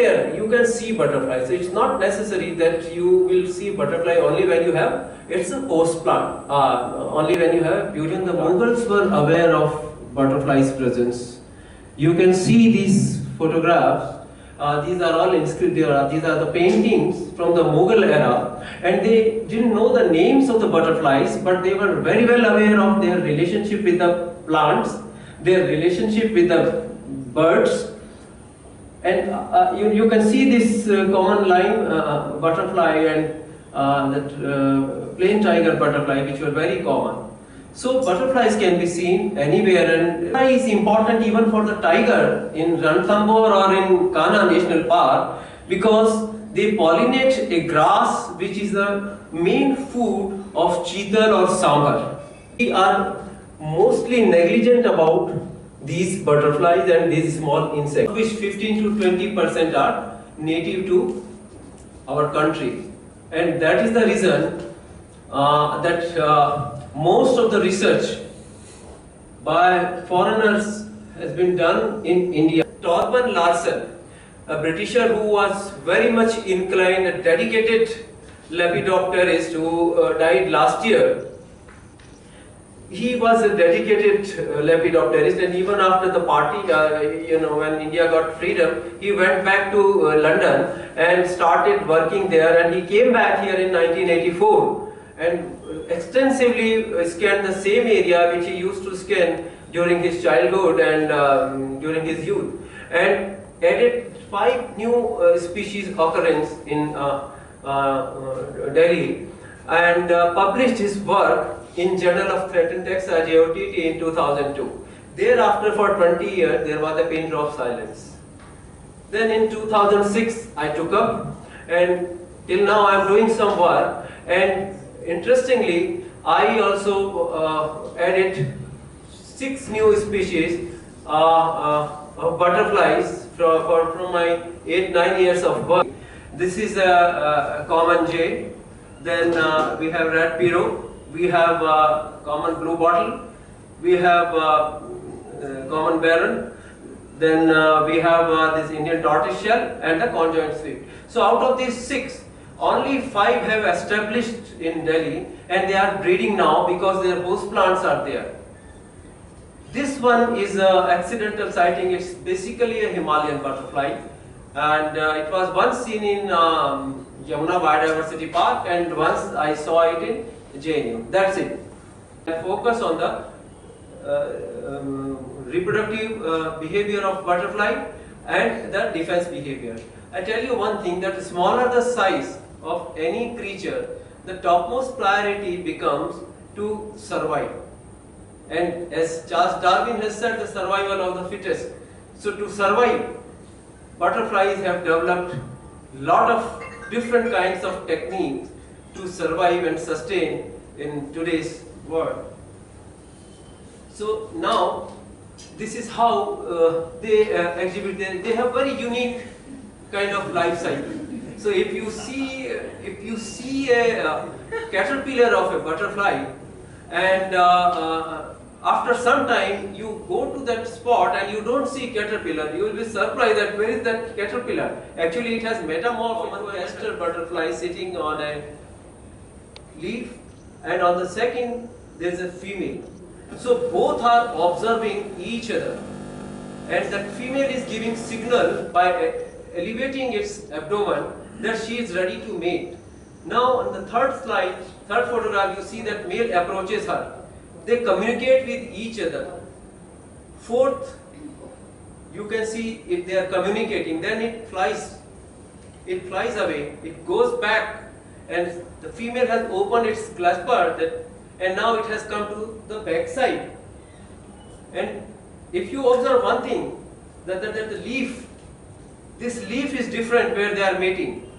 Here you can see butterflies. So it's not necessary that you will see butterfly only when you have it's a host plant. Uh, only when you have during the Mughals were aware of butterflies' presence. You can see these photographs. Uh, these are all inscribed. These are the paintings from the Mughal era, and they didn't know the names of the butterflies, but they were very well aware of their relationship with the plants, their relationship with the birds, and uh, you, you can see this uh, common lime uh, uh butterfly and uh, that uh, plain tiger butterfly which were very common. So butterflies can be seen anywhere and is important even for the tiger in Ranthambore or in Kanha National Park because they pollinate a grass which is the main food of cheetal or sambar. We are mostly negligent about these butterflies and these small insects, which 15 to 20 percent are native to our country. And that is the reason uh, that uh, most of the research by foreigners has been done in India. Torben Larsen, a Britisher who was very much inclined, a dedicated lepidopterist who uh, died last year, he was a dedicated uh, lepidopterist and even after the party, uh, you know, when India got freedom, he went back to uh, London and started working there and he came back here in 1984 and extensively uh, scanned the same area which he used to scan during his childhood and um, during his youth and added five new uh, species occurrence in uh, Delhi and published his work in Journal of Threatened Taxa JOTT in 2002. Thereafter for 20 years there was a pin drop silence. Then in 2006 I took up and till now I am doing some work and interestingly I also uh, added six new species uh, uh, of butterflies from, for, from my 8-9 years of work. This is a, a common jay, then uh, we have red Pierrot we have uh, common blue bottle, we have uh, uh, common baron, then uh, we have uh, this Indian tortoise shell and the conjoined swift. So out of these six, only five have established in Delhi and they are breeding now because their host plants are there. This one is an accidental sighting, it's basically a Himalayan butterfly and uh, it was once seen in um, Yamuna Biodiversity Park and once I saw it in JNU. That's it. I focus on the uh, um, reproductive uh, behavior of butterfly and the defense behavior. I tell you one thing that the smaller the size of any creature, the topmost priority becomes to survive. And as Charles Darwin has said, the survival of the fittest. So to survive, butterflies have developed lot of different kinds of techniques to survive and sustain in today's world. So now, this is how uh, they uh, exhibit, they, they have very unique kind of life cycle. So if you see, if you see a uh, caterpillar of a butterfly and uh, uh, after some time you go to that spot and you don't see caterpillar, you will be surprised that where is that caterpillar? Actually it has metamorphed into butterfly sitting on a leaf and on the second there is a female. So both are observing each other and that female is giving signal by elevating its abdomen that she is ready to mate. Now on the third slide, third photograph you see that male approaches her. They communicate with each other. Fourth, you can see if they are communicating, then it flies. It flies away, it goes back and the female has opened its clasper that, and now it has come to the back side. And if you observe one thing, that, that, that the leaf, this leaf is different where they are mating.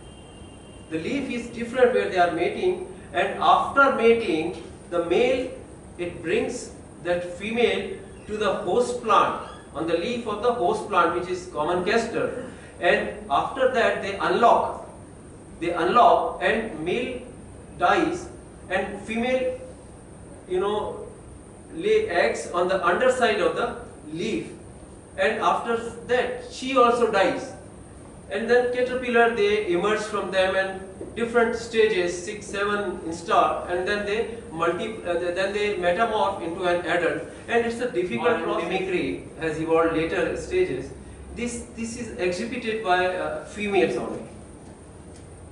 The leaf is different where they are mating and after mating, the male, it brings that female to the host plant on the leaf of the host plant which is common castor and after that they unlock they unlock and male dies and female you know lay eggs on the underside of the leaf and after that she also dies And then caterpillar, they emerge from them and different stages, six, seven instar, and then they multi, uh, then they metamorph into an adult. And it's a difficult process. Mimicry has evolved later stages. This, this is exhibited by uh, females only.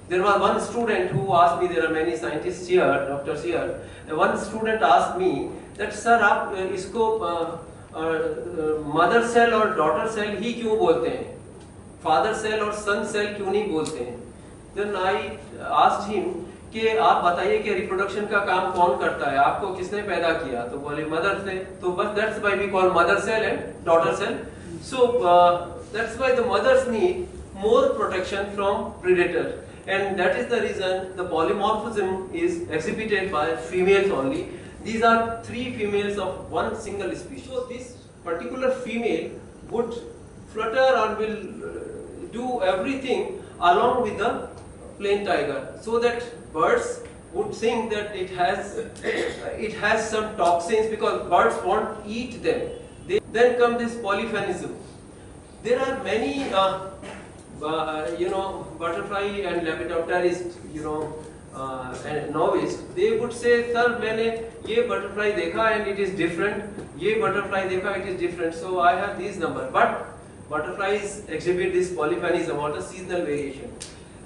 There was one student who asked me, there are many scientists here, doctors here. One student asked me that, sir, आप uh, इसको mother cell और daughter cell ही क्यों बोलते हैं? Father cell और सन cell क्यों नहीं बोलते हैं? देन आई आस्क्ड हिम कि आप बताइए कि रिप्रोडक्शन का काम कौन करता है? आपको किसने पैदा किया? तो बोले मदर से. तो बस that's why we call mother cell and daughter cell so that's why the mothers need more protection from predator. And that is the reason the polymorphism is exhibited by females only these are three females of one single species so this particular female would flutter and will uh, do everything along with the plain tiger so that birds would think that it has it has some toxins because birds won't eat them. They, then come this polyphenism. There are many uh, uh, you know butterfly and lepidopterist you know uh, and novice they would say sir मैंने ये butterfly देखा and it is different ये butterfly देखा it is different so I have these number but butterflies exhibit this polyphenism or the seasonal variation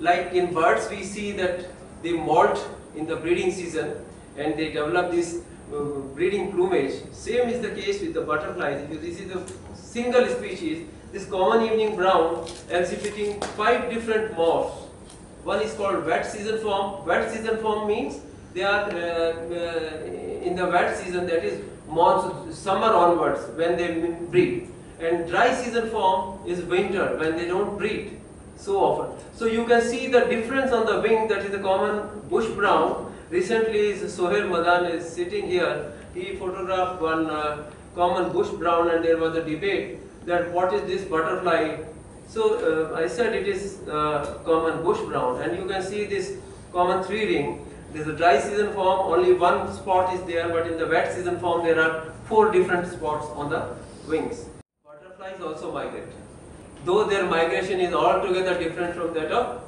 like in birds we see that they molt in the breeding season and they develop this uh, breeding plumage. Same is the case with the butterflies. If you this is a single species, this common evening brown exhibiting five different morphs. One is called wet season form. Wet season form means they are uh, uh, in the wet season that is monsoon, summer onwards when they breed. And dry season form is winter when they don't breed so often. So you can see the difference on the wing that is the common bush brown. Recently Sohail Madan is sitting here. He photographed one uh, common bush brown and there was a debate that what is this butterfly. So uh, I said it is uh, common bush brown and you can see this common three ring. This is a dry season form, only one spot is there but in the wet season form there are four different spots on the wings. Butterflies also migrate though their migration is altogether different from that of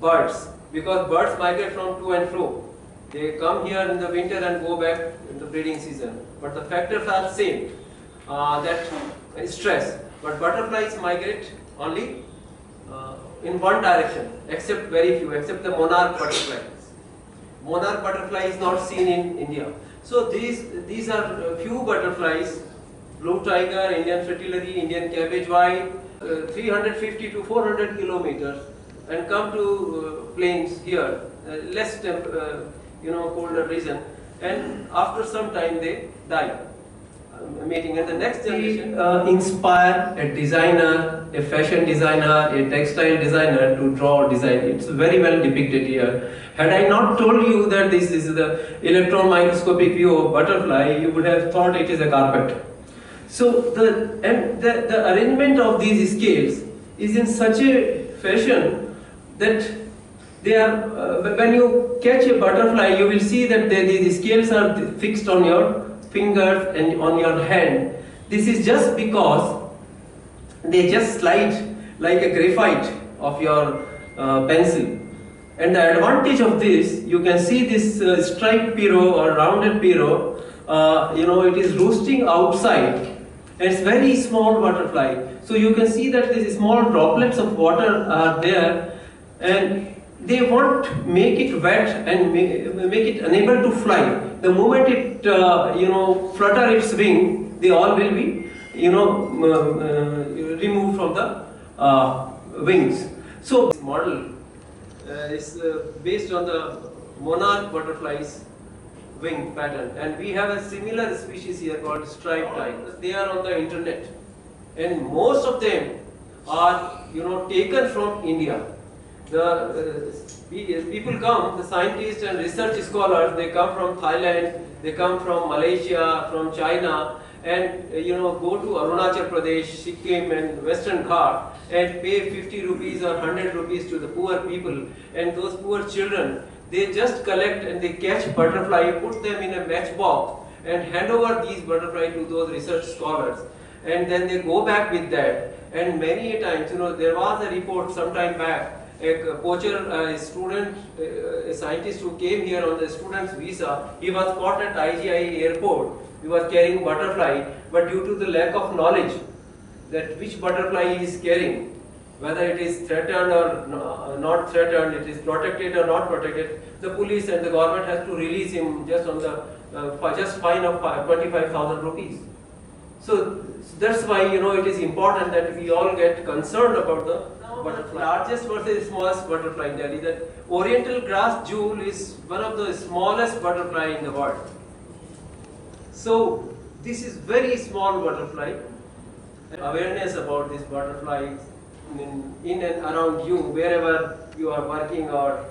birds because birds migrate from to and fro. They come here in the winter and go back in the breeding season. But the factors are same, uh, that stress. But butterflies migrate only uh, in one direction, except very few, except the monarch butterfly. Monarch butterfly is not seen in India. So these, these are few butterflies, blue tiger, Indian fritillary, Indian cabbage white, uh, 350 to 400 kilometers and come to uh, plains here, uh, less temp, you know, colder region, and after some time they die. Mating and the next generation uh, inspire a designer, a fashion designer, a textile designer to draw or design. It's very well depicted here. Had I not told you that this is the electron microscopic view of butterfly, you would have thought it is a carpet. So the, and the, the arrangement of these scales is in such a fashion that they are, uh, when you catch a butterfly, you will see that they, these scales are fixed on your fingers and on your hand. This is just because they just slide like a graphite of your uh, pencil. And the advantage of this, you can see this uh, striped Pierrot or rounded Pierrot, uh, you know, it is roosting outside it's very small butterfly. So you can see that these small droplets of water are there and they won't make it wet and make it unable to fly. The moment it, uh, you know, flutter its wing, they all will be, you know, uh, removed from the uh, wings. So this model uh, is uh, based on the monarch butterfly's wing pattern and we have a similar species here called striped tiger. They are on the internet and most of them are you know taken from India. The uh, people come, the scientists and research scholars, they come from Thailand, they come from Malaysia, from China and uh, you know go to Arunachal Pradesh, Sikkim and Western Ghat and pay 50 rupees or 100 rupees to the poor people and those poor children they just collect and they catch butterfly, put them in a matchbox and hand over these butterfly to those research scholars. and then they go back with that. And many a times, you know, there was a report some time back. A poacher, a student, a scientist who came here on the student's visa, he was caught at IGI airport. He was carrying butterfly, but due to the lack of knowledge that which butterfly he is carrying, whether it is threatened or not threatened, it is protected or not protected, the police and the government has to release him just on the uh, just fine of 25,000 rupees. So that's why you know it is important that we all get concerned about the butterfly. Largest versus smallest butterfly in Delhi. That Oriental grass jewel is one of the smallest butterfly in the world. So this is very small butterfly. Awareness about this butterfly in, in and around you, wherever you are working or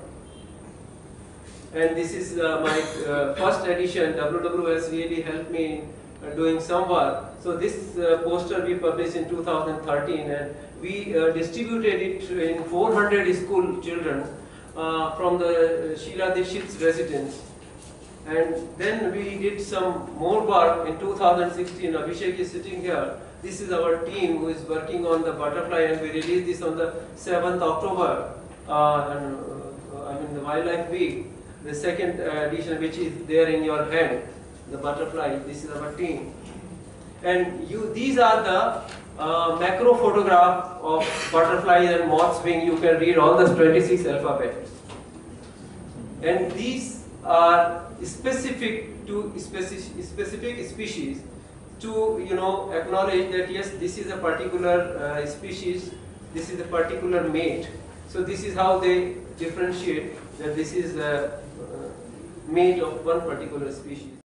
and this is uh, my uh, first edition. WWF really helped me doing some work. So this uh, poster we published in 2013 and we uh, distributed it in 400 school children uh, from the Sheila Dikshit's residence. And then we did some more work in 2016. Abhishek is sitting here. This is our team who is working on the butterfly, and we released this on the 7th October, uh, and, uh, I mean the Wildlife Week, the second uh, edition, which is there in your hand, the butterfly. This is our team, and you. These are the uh, macro photograph of butterflies and moths wing. You can read all the 26 alphabets, and these are specific to specific, specific species to you know acknowledge that yes this is a particular uh, species this is a particular mate so this is how they differentiate that this is a uh, mate of one particular species